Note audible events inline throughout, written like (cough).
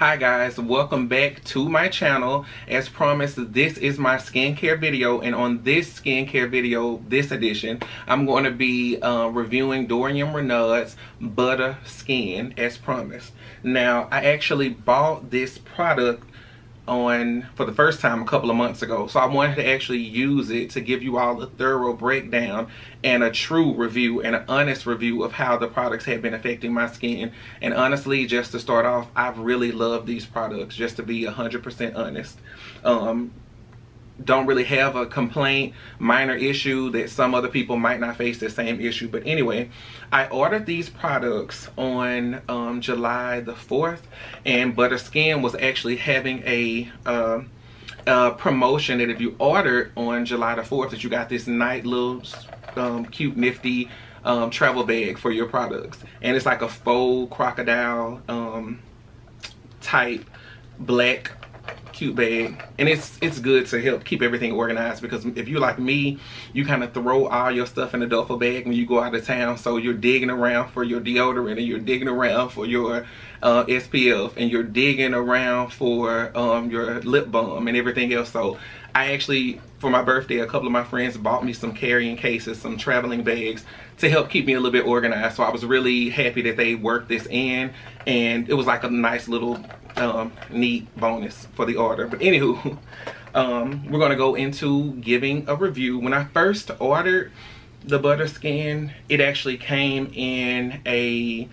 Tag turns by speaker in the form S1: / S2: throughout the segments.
S1: Hi guys, welcome back to my channel. As promised, this is my skincare video and on this skincare video, this edition, I'm going to be uh, reviewing Dorion Renaud's Buttah Skin as promised. Now, I actually bought this product on for the first time a couple of months ago. So I wanted to actually use it to give you all a thorough breakdown and a true review and an honest review of how the products have been affecting my skin. And honestly just to start off I've really loved these products just to be 100% honest. Um, don't really have a complaint, minor issue that some other people might not face the same issue. But anyway, I ordered these products on um, July the 4th and Buttah Skin was actually having a, uh, promotion that if you ordered on July the 4th that you got this nice little um, cute nifty um, travel bag for your products. And it's like a faux crocodile um, type black cute bag and it's it's good to help keep everything organized because if you like me you kind of throw all your stuff in a duffel bag when you go out of town so you're digging around for your deodorant and you're digging around for your uh, SPF and you're digging around for um, your lip balm and everything else. So I actually for my birthday a couple of my friends bought me some carrying cases some traveling bags to help keep me a little bit organized. So I was really happy that they worked this in and it was like a nice little um, neat bonus for the order. But anywho, (laughs) um, we're gonna go into giving a review. When I first ordered the Buttah Skin, it actually came in a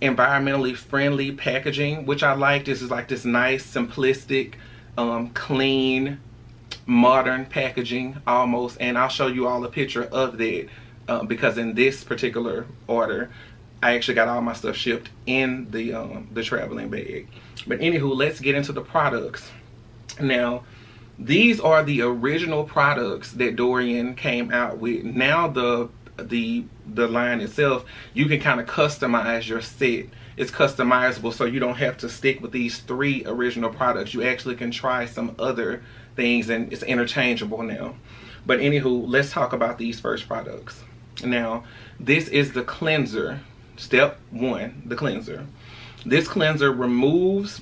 S1: environmentally friendly packaging, which I like. This is like this nice, simplistic, um, clean, modern packaging almost. And I'll show you all a picture of that uh, because in this particular order, I actually got all my stuff shipped in the um, the traveling bag. But anywho, let's get into the products. Now, these are the original products that Dorion came out with. Now the the the line itself, you can kind of customize your set. It's customizable so you don't have to stick with these three original products. You actually can try some other things and it's interchangeable now. But anywho, let's talk about these first products. Now, this is the cleanser Step one, the cleanser. This cleanser removes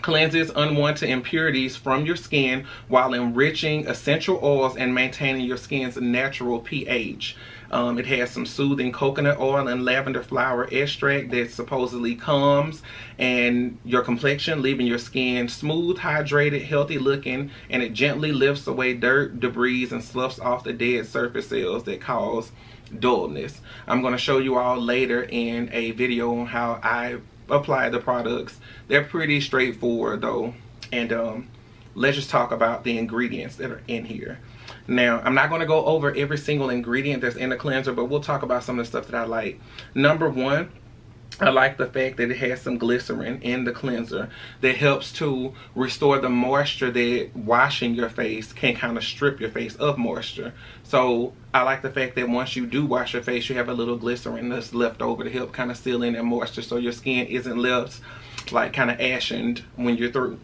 S1: cleanses unwanted impurities from your skin while enriching essential oils and maintaining your skin's natural pH. Um, it has some soothing coconut oil and lavender flower extract that supposedly calms and your complexion, leaving your skin smooth, hydrated, healthy looking, and it gently lifts away dirt, debris, and sloughs off the dead surface cells that cause dullness. I'm going to show you all later in a video on how I apply the products. They're pretty straightforward though. And um, let's just talk about the ingredients that are in here. Now, I'm not going to go over every single ingredient that's in the cleanser, but we'll talk about some of the stuff that I like. Number one, I like the fact that it has some glycerin in the cleanser that helps to restore the moisture that washing your face can kind of strip your face of moisture. So I like the fact that once you do wash your face, you have a little glycerin that's left over to help kind of seal in that moisture so your skin isn't left like kind of ashened when you're through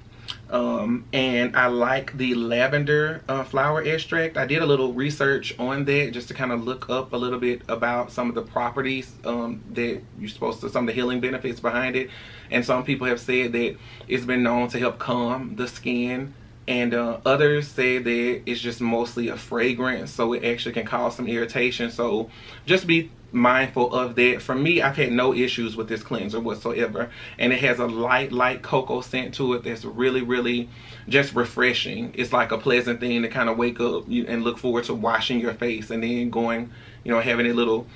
S1: um, and I like the lavender uh, flower extract. I did a little research on that just to kind of look up a little bit about some of the properties um, that you're supposed to, some of the healing benefits behind it. And some people have said that it's been known to help calm the skin and uh, others say that it's just mostly a fragrance so it actually can cause some irritation so just be mindful of that. For me, I've had no issues with this cleanser whatsoever. And it has a light, light cocoa scent to it that's really, really just refreshing. It's like a pleasant thing to kind of wake up and look forward to washing your face and then going, you know, having a little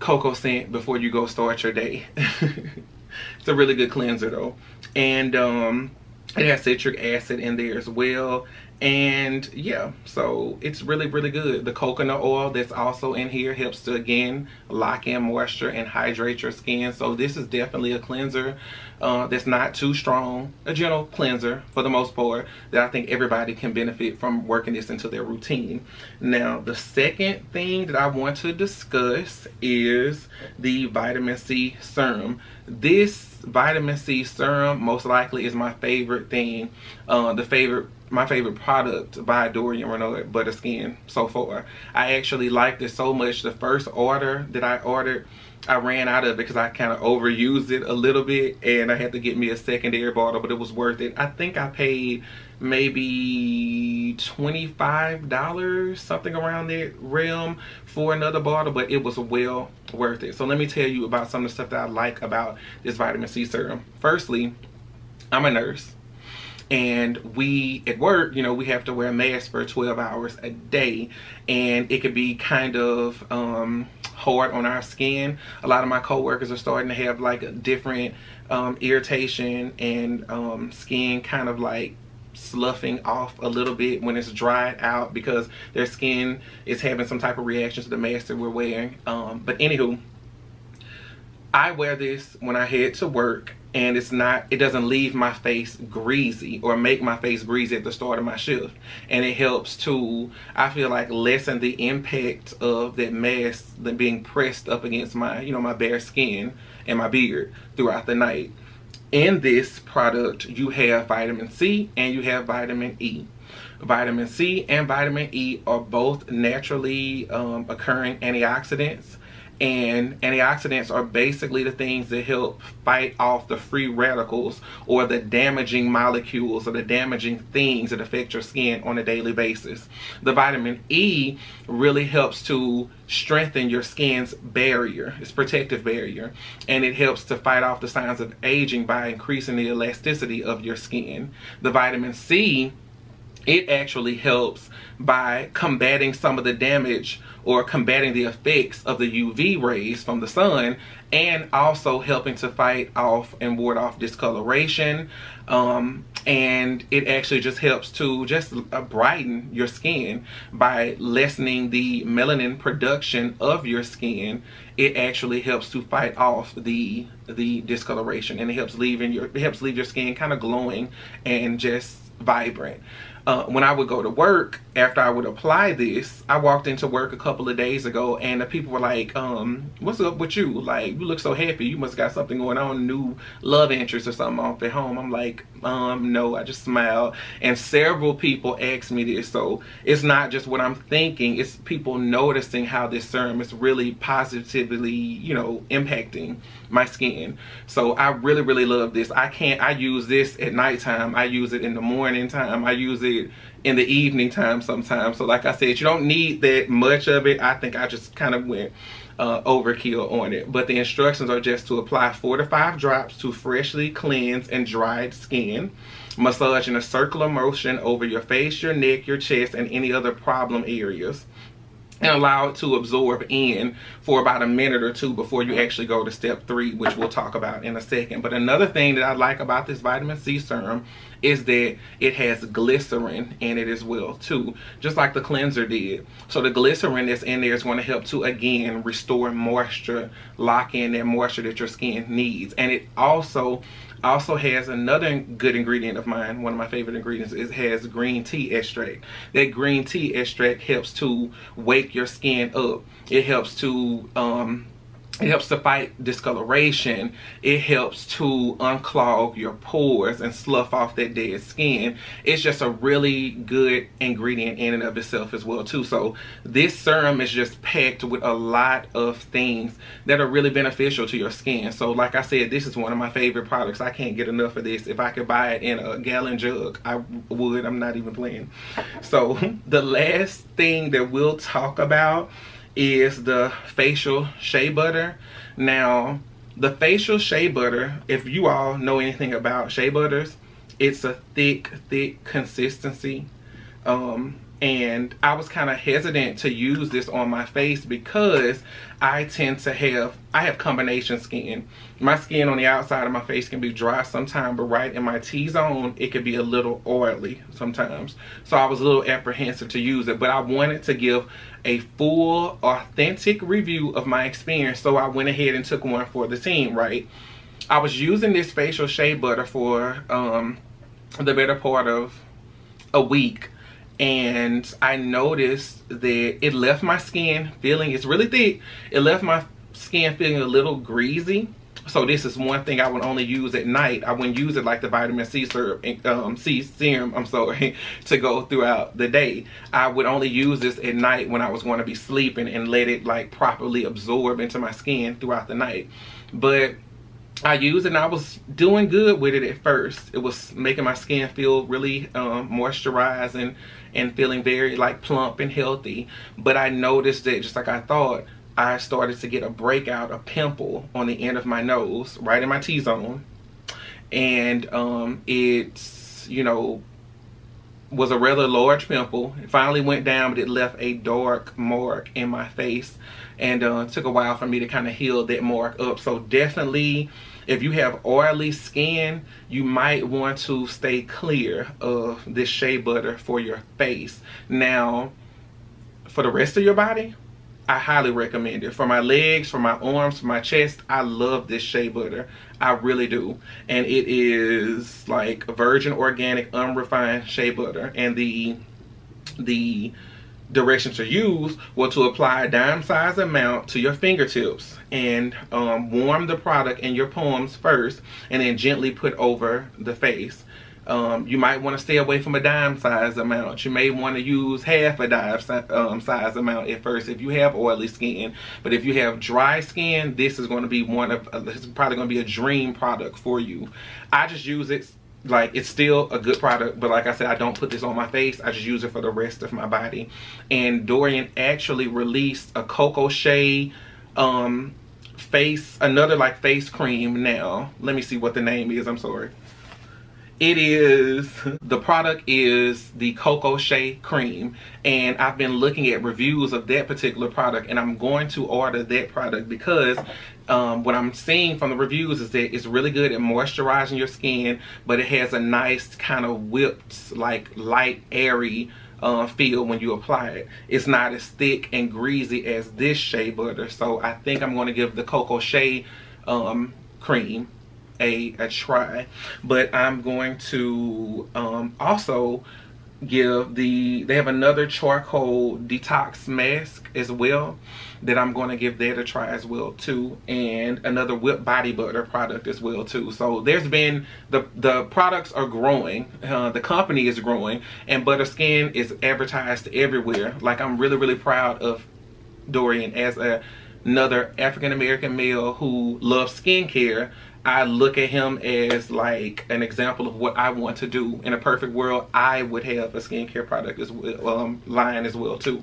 S1: cocoa scent before you go start your day. (laughs) it's a really good cleanser though. And um, it has citric acid in there as well. And yeah so it's really really good. The coconut oil that's also in here helps to again lock in moisture and hydrate your skin. So this is definitely a cleanser uh, that's not too strong a gentle cleanser for the most part that I think everybody can benefit from working this into their routine. Now the second thing that I want to discuss is the vitamin C serum. This vitamin C serum most likely is my favorite thing uh, the favorite my favorite product by Dorion Renaud Buttah Skin so far. I actually liked it so much. The first order that I ordered, I ran out of it because I kind of overused it a little bit and I had to get me a secondary bottle, but it was worth it. I think I paid maybe $25, something around that realm for another bottle, but it was well worth it. So let me tell you about some of the stuff that I like about this vitamin C serum. Firstly, I'm a nurse and we at work you know we have to wear masks for 12 hours a day and it could be kind of um, hard on our skin. A lot of my coworkers are starting to have like a different um, irritation and um, skin kind of like sloughing off a little bit when it's dried out because their skin is having some type of reaction to the mask that we're wearing. Um, but anywho I wear this when I head to work and it's not it doesn't leave my face greasy or make my face greasy at the start of my shift. And it helps to i feel like lessen the impact of that mask than being pressed up against my you know my bare skin and my beard throughout the night. In this product you have vitamin c and you have vitamin e. Vitamin c and vitamin e are both naturally um, occurring antioxidants and antioxidants are basically the things that help fight off the free radicals or the damaging molecules or the damaging things that affect your skin on a daily basis. The vitamin E really helps to strengthen your skin's barrier, its protective barrier, and it helps to fight off the signs of aging by increasing the elasticity of your skin. The vitamin C it actually helps by combating some of the damage or combating the effects of the UV rays from the sun and also helping to fight off and ward off discoloration. Um, and it actually just helps to just uh, brighten your skin by lessening the melanin production of your skin. It actually helps to fight off the the discoloration and it helps leaving your it helps leave your skin kind of glowing and just vibrant uh, when I would go to work, after I would apply this, I walked into work a couple of days ago and the people were like, um, what's up with you? Like, you look so happy. You must got something going on, new love interest or something off at home. I'm like, um, no, I just smiled. And several people asked me this. So it's not just what I'm thinking, it's people noticing how this serum is really positively, you know, impacting my skin. So I really, really love this. I can't, I use this at nighttime. I use it in the morning time. I use it in the evening time sometimes. So like I said, you don't need that much of it. I think I just kind of went uh, overkill on it. But the instructions are just to apply four to five drops to freshly cleansed and dried skin. Massage in a circular motion over your face, your neck, your chest, and any other problem areas and allow it to absorb in for about a minute or two before you actually go to step three, which we'll talk about in a second. But another thing that I like about this vitamin C serum is that it has glycerin in it as well too, just like the cleanser did. So the glycerin that's in there is going to help to again restore moisture, lock in that moisture that your skin needs. And it also also has another good ingredient of mine one of my favorite ingredients it has green tea extract that green tea extract helps to wake your skin up it helps to um, it helps to fight discoloration. It helps to unclog your pores and slough off that dead skin. It's just a really good ingredient in and of itself as well too. So this serum is just packed with a lot of things that are really beneficial to your skin. So like I said, this is one of my favorite products. I can't get enough of this. If I could buy it in a gallon jug, I would. I'm not even playing. So (laughs) the last thing that we'll talk about is the facial shea butter. Now, the facial shea butter, if you all know anything about shea butters, it's a thick, thick consistency. Um, and I was kind of hesitant to use this on my face because I tend to have I have combination skin. My skin on the outside of my face can be dry sometimes, but right in my T-zone, it could be a little oily sometimes. So I was a little apprehensive to use it, but I wanted to give a full, authentic review of my experience, so I went ahead and took one for the team, right? I was using this facial shea butter for um, the better part of a week and I noticed that it left my skin feeling, it's really thick, it left my skin feeling a little greasy so this is one thing I would only use at night. I wouldn't use it like the vitamin C syrup, um, C serum, I'm sorry, (laughs) to go throughout the day. I would only use this at night when I was going to be sleeping and let it like properly absorb into my skin throughout the night. But I used and I was doing good with it at first. It was making my skin feel really um, moisturized and, and feeling very like plump and healthy. But I noticed that just like I thought, I started to get a breakout, a pimple on the end of my nose, right in my T-zone. And um, it's, you know, was a rather large pimple. It finally went down, but it left a dark mark in my face. And uh, took a while for me to kind of heal that mark up. So definitely, if you have oily skin, you might want to stay clear of this shea butter for your face. Now, for the rest of your body, I highly recommend it. For my legs, for my arms, for my chest, I love this shea butter. I really do. And it is like virgin organic unrefined shea butter. And the the directions to use were to apply a dime size amount to your fingertips and um, warm the product in your palms first and then gently put over the face. Um, you might want to stay away from a dime size amount. You may want to use half a dime um, size amount at first if you have oily skin. But if you have dry skin, this is going to be one of, uh, this is probably going to be a dream product for you. I just use it like it's still a good product but like i said i don't put this on my face. I just use it for the rest of my body. And Dorion actually released a cocoa shea um face another like face cream now. Let me see what the name is. I'm sorry. It is (laughs) the product is the cocoa shea cream. And i've been looking at reviews of that particular product and i'm going to order that product because um, what i'm seeing from the reviews is that it's really good at moisturizing your skin but it has a nice kind of whipped like light airy uh, feel when you apply it. It's not as thick and greasy as this shea butter. So I think I'm going to give the Cocoa Shea um, cream a, a try. But I'm going to um, also give the, they have another charcoal detox mask as well that I'm going to give that a try as well too and another whipped body butter product as well too. So there's been the the products are growing uh, the company is growing and Buttah Skin is advertised everywhere. Like I'm really really proud of Dorion as a another African American male who loves skincare I look at him as like an example of what I want to do. In a perfect world, I would have a skincare product as well, um, line as well too.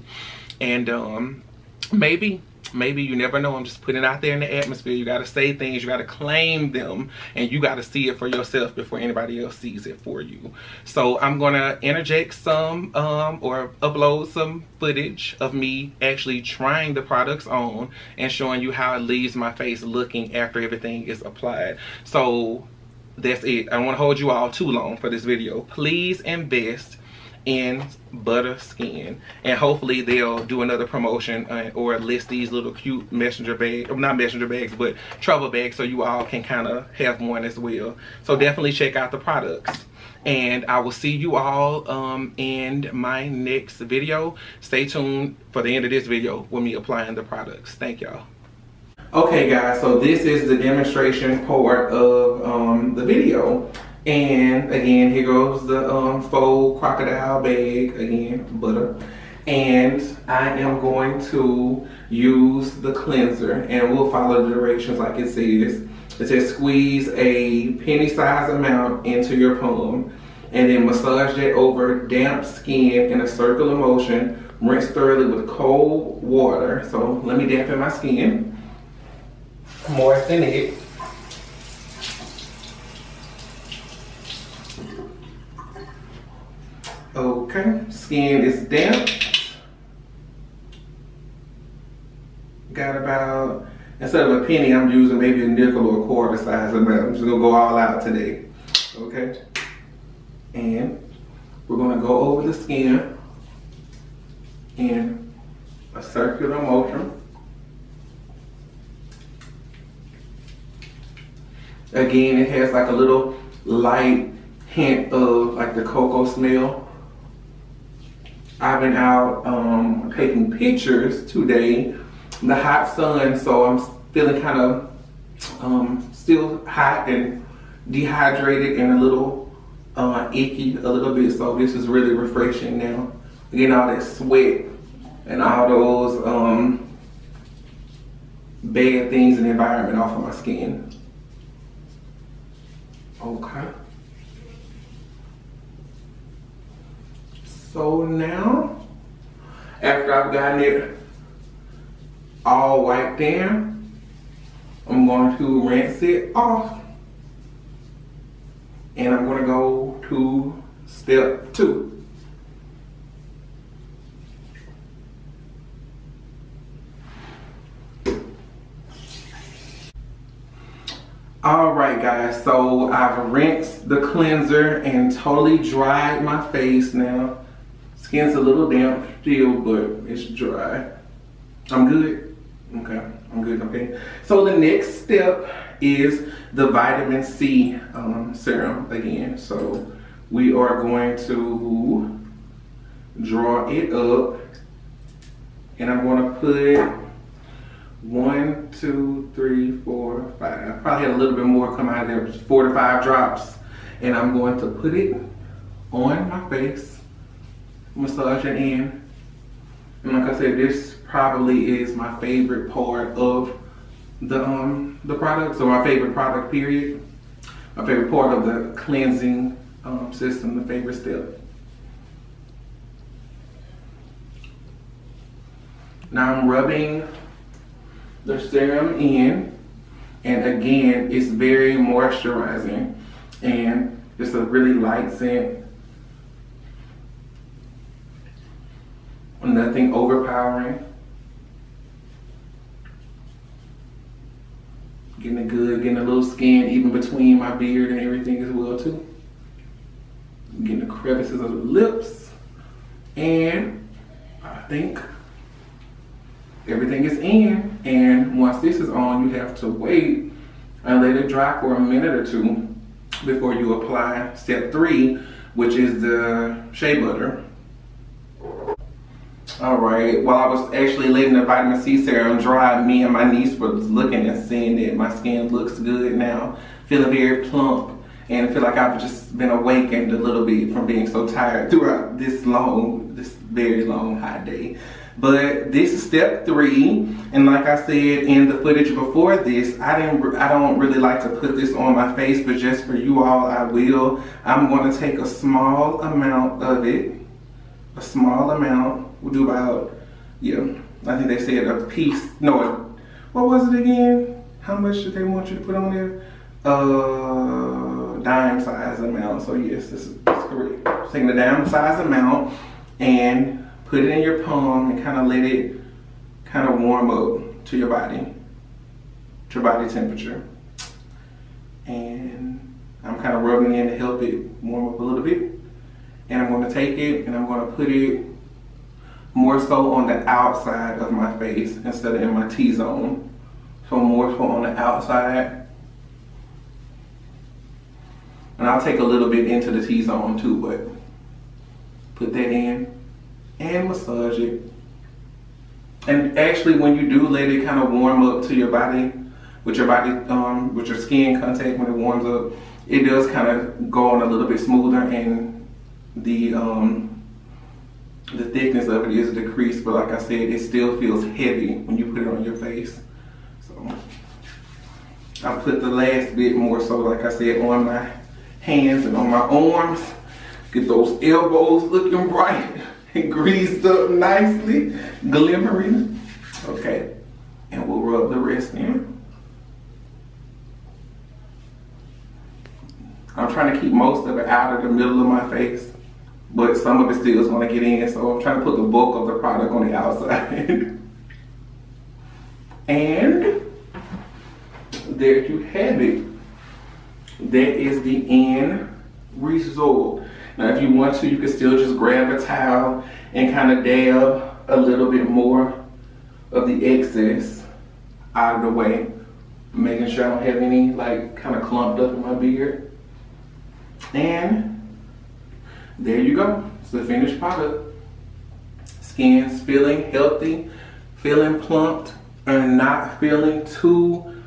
S1: And um, maybe maybe you never know. I'm just putting it out there in the atmosphere. You got to say things. You got to claim them. And you got to see it for yourself before anybody else sees it for you. So i'm gonna interject some um, or upload some footage of me actually trying the products on and showing you how it leaves my face looking after everything is applied. So that's it. I don't want to hold you all too long for this video. Please invest in Buttah Skin and hopefully they'll do another promotion uh, or list these little cute messenger bags not messenger bags but travel bags so you all can kind of have one as well so definitely check out the products and I will see you all um, in my next video. Stay tuned for the end of this video with me applying the products. Thank y'all. Okay guys, so this is the demonstration part of um, the video. And again, here goes the um, faux crocodile bag, again, butter. And I am going to use the cleanser and we'll follow the directions like it says. It says squeeze a penny size amount into your palm and then massage that over damp skin in a circular motion. Rinse thoroughly with cold water. So let me dampen my skin. Moisten it. Okay, skin is damp. Got about, instead of a penny, I'm using maybe a nickel or a quarter size amount. I'm just gonna go all out today, okay? And we're gonna go over the skin in a circular motion. Again, it has like a little light hint of like the cocoa smell. Out um, taking pictures today. The hot sun, so I'm feeling kind of um, still hot and dehydrated and a little uh, icky a little bit. So this is really refreshing now. Getting all that sweat and all those um, bad things in the environment off of my skin. Okay. So now, after I've gotten it all wiped down, I'm going to rinse it off. And I'm gonna go to step two. All right, guys, so I've rinsed the cleanser and totally dried my face now. Skin's a little damp still, but it's dry. I'm good? Okay, I'm good, okay. So the next step is the vitamin C um, serum again. So we are going to draw it up and I'm gonna put one, two, three, four, five. I Probably had a little bit more come out of there, four to five drops. And I'm going to put it on my face, massage it in. And like I said, this probably is my favorite part of the um the product. So my favorite product, period. My favorite part of the cleansing um, system, the favorite step. Now I'm rubbing the serum in. And again, it's very moisturizing and it's a really light scent. Nothing overpowering. Getting it good, getting a little skin even between my beard and everything as well too. Getting the crevices of the lips. And I think everything is in. And once this is on, you have to wait and let it dry for a minute or two before you apply step three, which is the shea butter. All right, while I was actually letting the vitamin C serum dry, me and my niece was looking and seeing that my skin looks good now, feeling very plump, and I feel like I've just been awakened a little bit from being so tired throughout this long, this very long hot day. But this is step three. And like I said in the footage before this, I didn't I don't really like to put this on my face, but just for you all, I will. I'm gonna take a small amount of it. A small amount. We'll do about, yeah, I think they said a piece. No, what was it again? How much did they want you to put on there? Uh, dime size amount. So yes, this is, this is correct. Taking the dime size amount and Put it in your palm and kind of let it kind of warm up to your body, to your body temperature. And I'm kind of rubbing in to help it warm up a little bit. And I'm going to take it and I'm going to put it more so on the outside of my face instead of in my T-zone. So more so on the outside. And I'll take a little bit into the T-zone too, but put that in and massage it. And actually, when you do let it kind of warm up to your body, with your body, um, with your skin contact, when it warms up, it does kind of go on a little bit smoother, and the um, the thickness of it is decreased. But like I said, it still feels heavy when you put it on your face. So I put the last bit more so, like I said, on my hands and on my arms. Get those elbows looking bright. (laughs) And greased up nicely, glimmering. Okay, and we'll rub the rest in. I'm trying to keep most of it out of the middle of my face, but some of it still is going to get in, so I'm trying to put the bulk of the product on the outside. (laughs) and there you have it. That is the end result. Now, if you want to, you can still just grab a towel and kind of dab a little bit more of the excess out of the way, making sure I don't have any like kind of clumped up in my beard. And there you go. It's the finished product. Skin's feeling healthy, feeling plumped, and not feeling too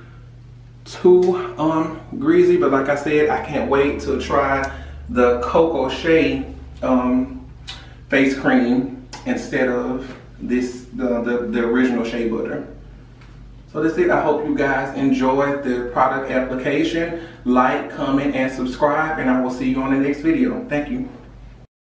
S1: too um, greasy, but like I said, I can't wait to try the Cocoa Shea um, face cream instead of this the, the, the original shea butter. So that's it. I hope you guys enjoyed the product application. Like, comment, and subscribe, and I will see you on the next video. Thank you.